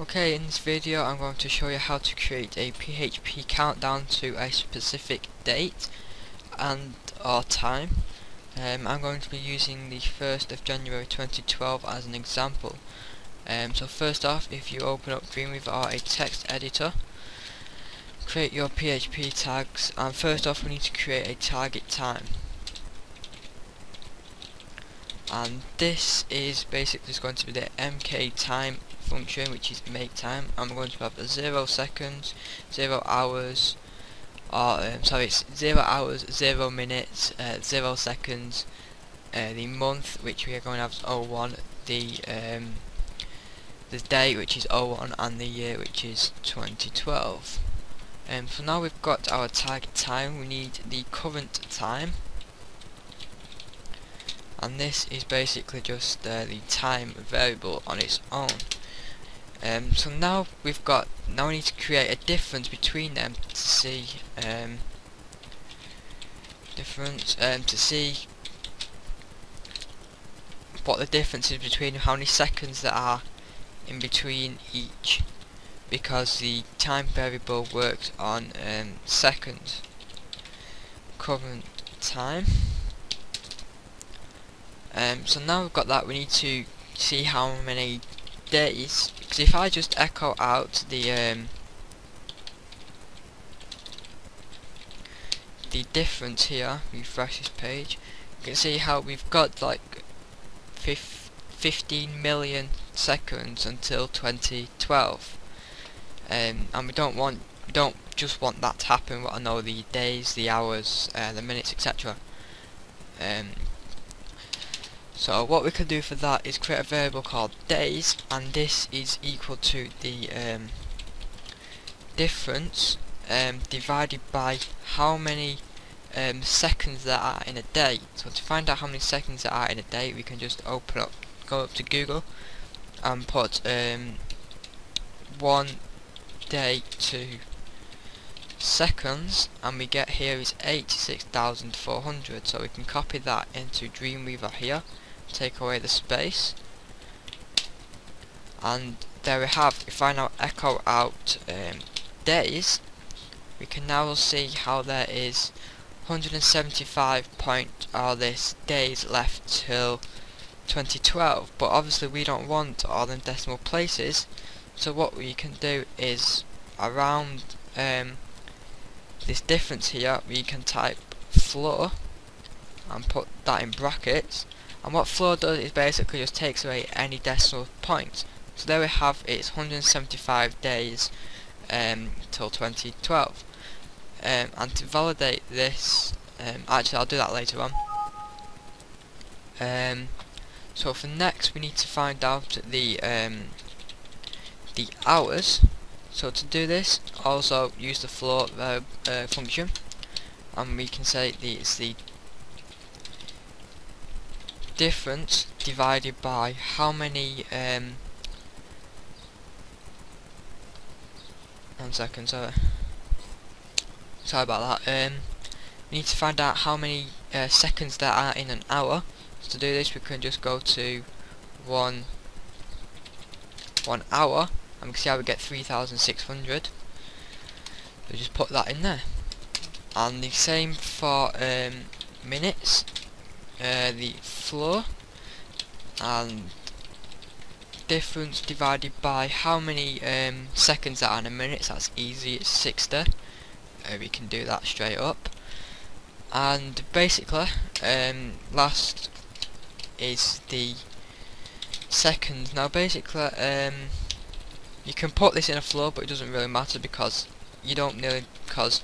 Okay, in this video I'm going to show you how to create a PHP countdown to a specific date and or time. Um, I'm going to be using the 1st of January 2012 as an example. Um, so first off, if you open up Dreamweaver or a text editor, create your PHP tags and first off we need to create a target time. And this is basically going to be the MK time function which is make time. I'm going to have 0 seconds 0 hours or um, sorry it's 0 hours 0 minutes uh, 0 seconds uh, the month which we are going to have is 01 the um, the day which is 01 and the year which is 2012 um, so now we've got our target time. We need the current time. And this is basically just uh, the time variable on its own um, so now we've got, now we need to create a difference between them to see, um, difference, um, to see what the difference is between how many seconds there are in between each because the time variable works on um, seconds. Current time. Um, so now we've got that we need to see how many days because if I just echo out the um, the difference here refresh this page you can see how we've got like 15 million seconds until 2012 um, and we don't want we don't just want that to happen we want to know the days the hours uh, the minutes etc um, so what we can do for that is create a variable called days and this is equal to the um, difference um, divided by how many um, seconds there are in a day. So to find out how many seconds there are in a day we can just open up, go up to Google and put um, one day to seconds and we get here is 86,400 so we can copy that into Dreamweaver here take away the space. And there we have if I now echo out um, days we can now see how there is 175 point all this days left till 2012 but obviously we don't want all the decimal places. So what we can do is around um, this difference here we can type floor and put that in brackets and what floor does is basically just takes away any decimal points. So there we have it's 175 days um, till 2012. Um, and to validate this, um, actually I'll do that later on. Um, so for next we need to find out the um, the hours. So to do this, also use the floor uh, function, and we can say the, it's the difference divided by how many um one second sorry. Sorry about that. Um we need to find out how many uh, seconds there are in an hour. So to do this we can just go to one one hour and we can see how we get 3600 so just put that in there. And the same for um, minutes uh, the floor and difference divided by how many um, seconds are in a minute so that's easy it's 60 uh, we can do that straight up. And basically um, last is the seconds. Now basically um, you can put this in a floor but it doesn't really matter because you don't really because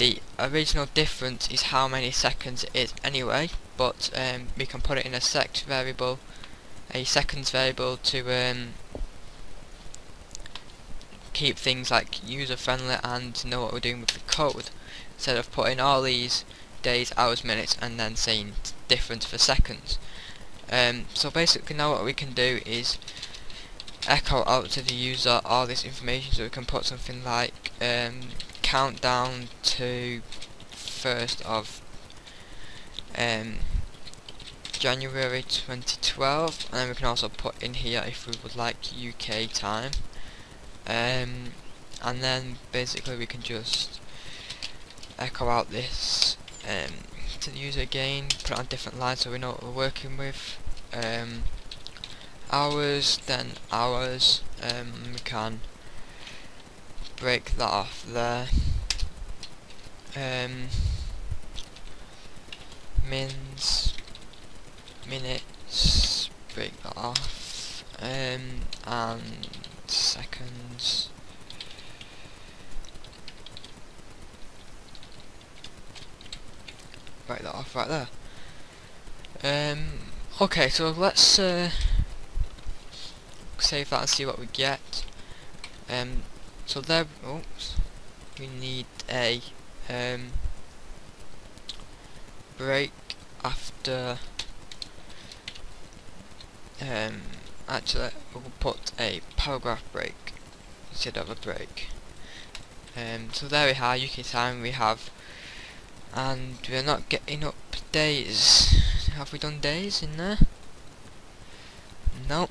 the original difference is how many seconds it is anyway, but um, we can put it in a sect variable, a seconds variable to um, keep things like user friendly and know what we're doing with the code, instead of putting all these days, hours, minutes, and then saying difference for seconds. Um, so basically now what we can do is echo out to the user all this information so we can put something like um, countdown to first of um, January 2012 and then we can also put in here if we would like UK time. Um, and then basically we can just echo out this um, to the user again put on different lines so we know what we're working with. Um, hours then hours um, we can break that off there. Um, mins minutes break that off. Um, and seconds. Break that off right there. Um, okay so let's uh, save that and see what we get. Um, so there oops, we need a um, break after um, actually we'll put a paragraph break instead of a break. Um, so there we have UK time we have and we're not getting up days. Have we done days in there? No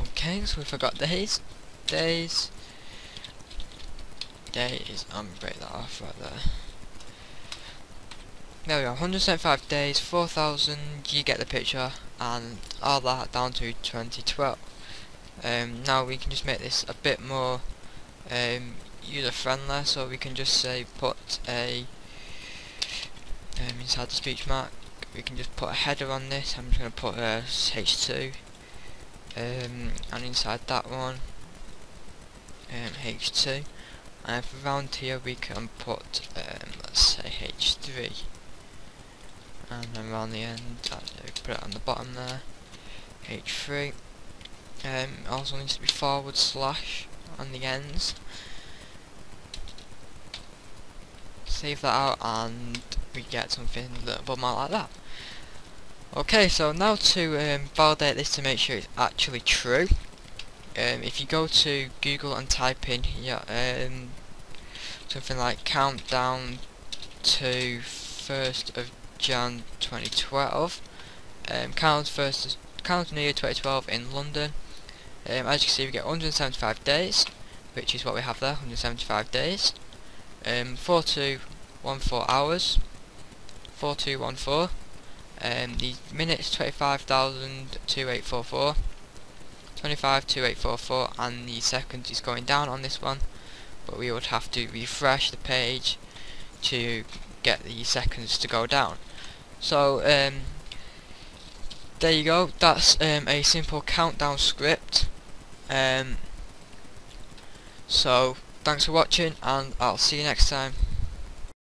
okay so we forgot days days days I'm gonna break that off right there. There we go 175 days 4000 you get the picture and all that down to 2012 um, now we can just make this a bit more um, user friendly so we can just say put a um, inside the speech mark we can just put a header on this I'm just going to put a h2 um, and inside that one um, h2 and around here we can put um, let's say h3 and around the end put it on the bottom there. H3 um, also needs to be forward slash on the ends. Save that out and we get something a little bit more like that. Okay so now to um, validate this to make sure it's actually true um, if you go to Google and type in here um, something like countdown to 1st of Jan 2012 um, count first count New Year 2012 in London. Um, as you can see we get 175 days which is what we have there 175 days um, 4214 hours 4214 um, the minutes 25,2844 252844 and the seconds is going down on this one. But we would have to refresh the page to get the seconds to go down. So um, there you go. That's um, a simple countdown script. Um, so thanks for watching and I'll see you next time